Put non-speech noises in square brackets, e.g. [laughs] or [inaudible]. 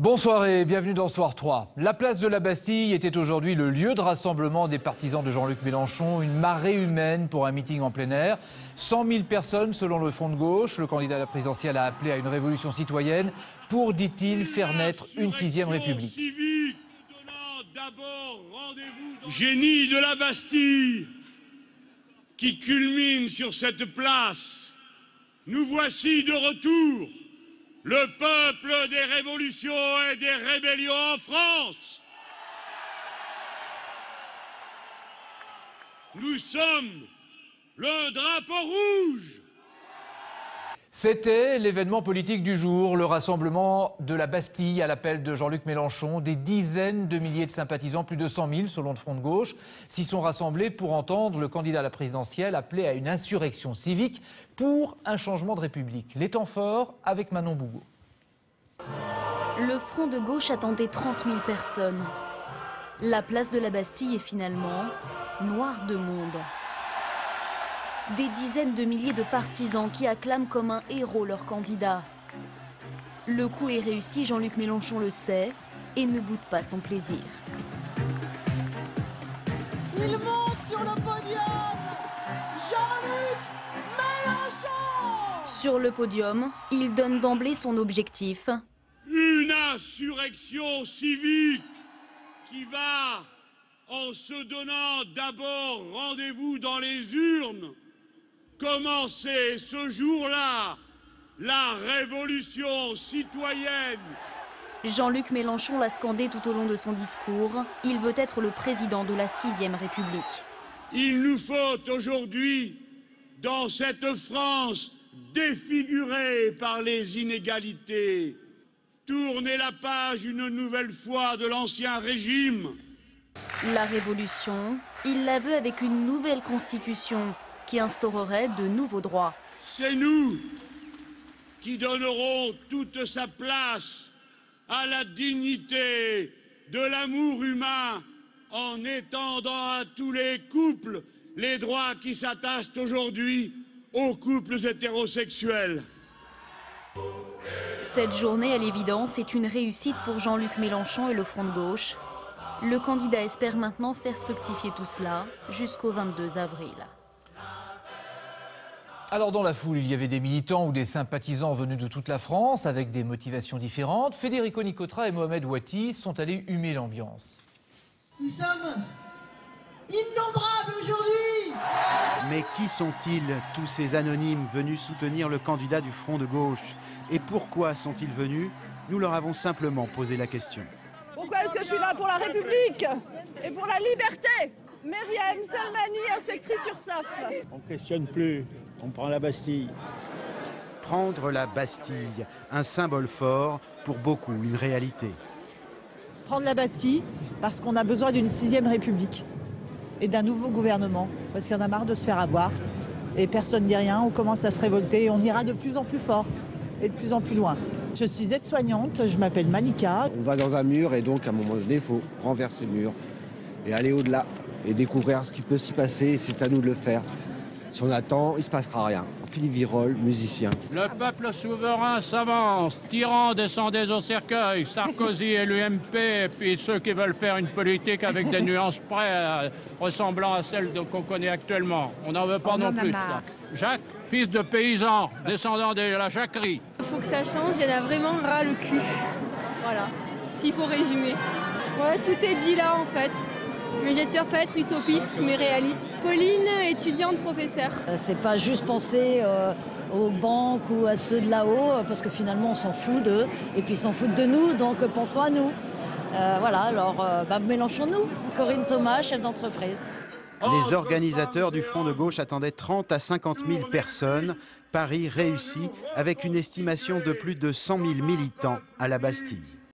Bonsoir et bienvenue dans Soir 3. La place de la Bastille était aujourd'hui le lieu de rassemblement des partisans de Jean-Luc Mélenchon, une marée humaine pour un meeting en plein air. 100 000 personnes selon le Front de gauche. Le candidat à la présidentielle a appelé à une révolution citoyenne pour, dit-il, faire naître une sixième république. Génie de la Bastille qui culmine sur cette place, nous voici de retour le peuple des révolutions et des rébellions en France. Nous sommes le drapeau rouge. C'était l'événement politique du jour, le rassemblement de la Bastille à l'appel de Jean-Luc Mélenchon. Des dizaines de milliers de sympathisants, plus de 100 000 selon le Front de gauche, s'y sont rassemblés pour entendre le candidat à la présidentielle appeler à une insurrection civique pour un changement de République. Les temps forts avec Manon Bougot. Le Front de gauche attendait 30 000 personnes. La place de la Bastille est finalement noire de monde. Des dizaines de milliers de partisans qui acclament comme un héros leur candidat. Le coup est réussi, Jean-Luc Mélenchon le sait et ne boude pas son plaisir. Il monte sur le podium Jean-Luc Mélenchon Sur le podium, il donne d'emblée son objectif. Une insurrection civique qui va, en se donnant d'abord rendez-vous dans les urnes, commencer ce jour-là la révolution citoyenne. Jean-Luc Mélenchon l'a scandé tout au long de son discours. Il veut être le président de la sixième République. Il nous faut aujourd'hui, dans cette France défigurée par les inégalités, tourner la page une nouvelle fois de l'ancien régime. La révolution, il la veut avec une nouvelle constitution qui instaurerait de nouveaux droits. C'est nous qui donnerons toute sa place à la dignité de l'amour humain en étendant à tous les couples les droits qui s'attachent aujourd'hui aux couples hétérosexuels. Cette journée, à l'évidence, est une réussite pour Jean-Luc Mélenchon et le Front de gauche. Le candidat espère maintenant faire fructifier tout cela jusqu'au 22 avril. Alors dans la foule, il y avait des militants ou des sympathisants venus de toute la France avec des motivations différentes. Federico Nicotra et Mohamed Ouati sont allés humer l'ambiance. Nous sommes innombrables aujourd'hui Mais qui sont-ils, tous ces anonymes venus soutenir le candidat du Front de gauche? Et pourquoi sont-ils venus? Nous leur avons simplement posé la question. Pourquoi est-ce que je suis là Pour la République et pour la liberté? Myriam Salmani, inspectrice sur SAF. On questionne plus, on prend la Bastille. Prendre la Bastille, un symbole fort, pour beaucoup une réalité. Prendre la Bastille parce qu'on a besoin d'une sixième République et d'un nouveau gouvernement, parce qu'il y en a marre de se faire avoir. Et personne ne dit rien, on commence à se révolter et on ira de plus en plus fort et de plus en plus loin. Je suis aide-soignante, je m'appelle Manika. On va dans un mur et donc à un moment donné, il faut renverser le mur et aller au-delà et découvrir ce qui peut s'y passer. C'est à nous de le faire. Si on attend, il ne se passera rien. Philippe Virol, musicien. Le peuple souverain s'avance. Tyran descendez au cercueil. Sarkozy et l'UMP, et puis ceux qui veulent faire une politique avec des [laughs] nuances près euh, ressemblant à celles de- qu'on connaît actuellement. On n'en veut pas non plus. ça. Jacques, fils de paysan, descendant de la jacquerie. Il faut que ça change, il y en a vraiment ras le cul. Voilà, s'il faut résumer. Ouais, tout est dit là en fait. Mais j'espère pas être utopiste, mais réaliste. Pauline, étudiante, professeur. Euh, C'est pas juste penser euh, aux banques ou à ceux de là-haut, euh, parce que finalement on s'en fout d'eux, et puis ils s'en foutent de nous, donc pensons à nous. Euh, voilà, alors euh, bah, mélangeons-nous. Corinne Thomas, chef d'entreprise. Les organisateurs du Front de gauche attendaient 30 à 50 000 personnes. Paris réussit avec une estimation de plus de 100 000 militants à la Bastille.